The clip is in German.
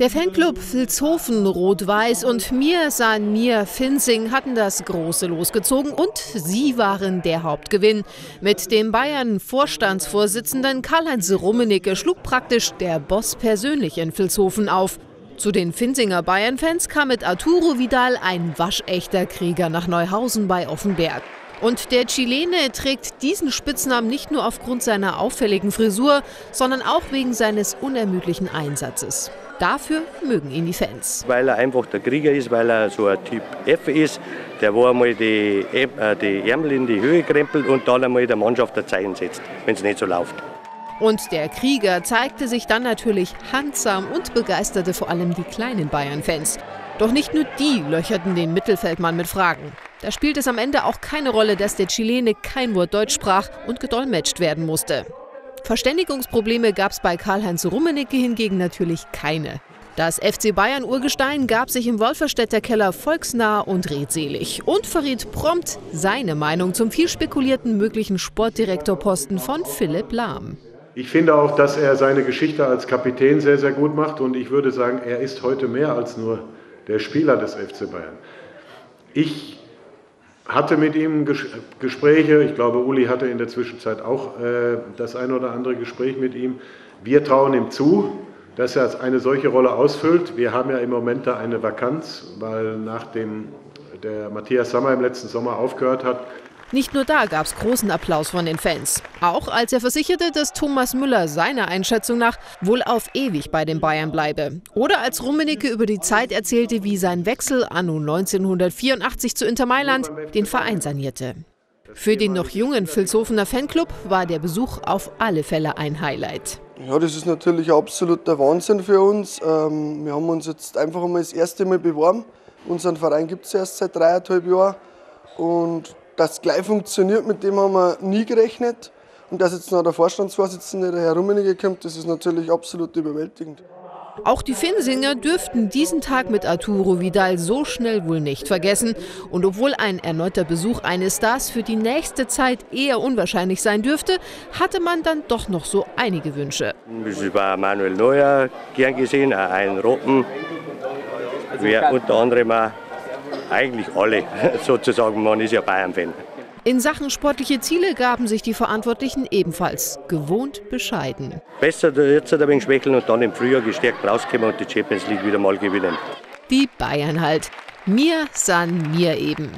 Der Fanclub Vilshofen Rot-Weiß und Mir San Mir Finsing hatten das große losgezogen und sie waren der Hauptgewinn. Mit dem Bayern-Vorstandsvorsitzenden Karl-Heinz Rummenigge schlug praktisch der Boss persönlich in Vilshofen auf. Zu den Finsinger Bayern-Fans kam mit Arturo Vidal ein waschechter Krieger nach Neuhausen bei Offenberg. Und der Chilene trägt diesen Spitznamen nicht nur aufgrund seiner auffälligen Frisur, sondern auch wegen seines unermüdlichen Einsatzes. Dafür mögen ihn die Fans. Weil er einfach der Krieger ist, weil er so ein Typ F ist, der wo einmal die, äh, die Ärmel in die Höhe krempelt und dann einmal der Mannschaft ein Zeichen setzt, wenn es nicht so läuft. Und der Krieger zeigte sich dann natürlich handsam und begeisterte vor allem die kleinen Bayern-Fans. Doch nicht nur die löcherten den Mittelfeldmann mit Fragen. Da spielt es am Ende auch keine Rolle, dass der Chilene kein Wort Deutsch sprach und gedolmetscht werden musste. Verständigungsprobleme gab es bei Karl-Heinz Rummenigge hingegen natürlich keine. Das FC Bayern Urgestein gab sich im Wolferstädter Keller volksnah und redselig und verriet prompt seine Meinung zum viel spekulierten möglichen Sportdirektorposten von Philipp Lahm. Ich finde auch, dass er seine Geschichte als Kapitän sehr, sehr gut macht und ich würde sagen, er ist heute mehr als nur der Spieler des FC Bayern. Ich hatte mit ihm Gespräche, ich glaube, Uli hatte in der Zwischenzeit auch äh, das ein oder andere Gespräch mit ihm. Wir trauen ihm zu, dass er eine solche Rolle ausfüllt. Wir haben ja im Moment da eine Vakanz, weil nachdem der Matthias Sammer im letzten Sommer aufgehört hat, nicht nur da gab es großen Applaus von den Fans. Auch als er versicherte, dass Thomas Müller seiner Einschätzung nach wohl auf ewig bei den Bayern bleibe. Oder als Rummenigge über die Zeit erzählte, wie sein Wechsel anno 1984 zu Inter Mailand den Verein sanierte. Für den noch jungen Vilshofener Fanclub war der Besuch auf alle Fälle ein Highlight. Ja, das ist natürlich absoluter Wahnsinn für uns. Ähm, wir haben uns jetzt einfach mal das erste Mal beworben. Unseren Verein gibt es erst seit dreieinhalb Jahren. Und dass es gleich funktioniert, mit dem haben wir nie gerechnet. Und dass jetzt noch der Vorstandsvorsitzende, der Herr Rummenigge, kommt, das ist natürlich absolut überwältigend. Auch die Finsinger dürften diesen Tag mit Arturo Vidal so schnell wohl nicht vergessen. Und obwohl ein erneuter Besuch eines Stars für die nächste Zeit eher unwahrscheinlich sein dürfte, hatte man dann doch noch so einige Wünsche. Ich war Manuel Neuer gern gesehen, einen Roten. Wir unter anderem auch eigentlich alle sozusagen, man ist ja Bayern-Fan. In Sachen sportliche Ziele gaben sich die Verantwortlichen ebenfalls gewohnt bescheiden. Besser jetzt ein wenig schwächeln und dann im Frühjahr gestärkt rauskommen und die Champions League wieder mal gewinnen. Die Bayern halt. Mir san mir eben.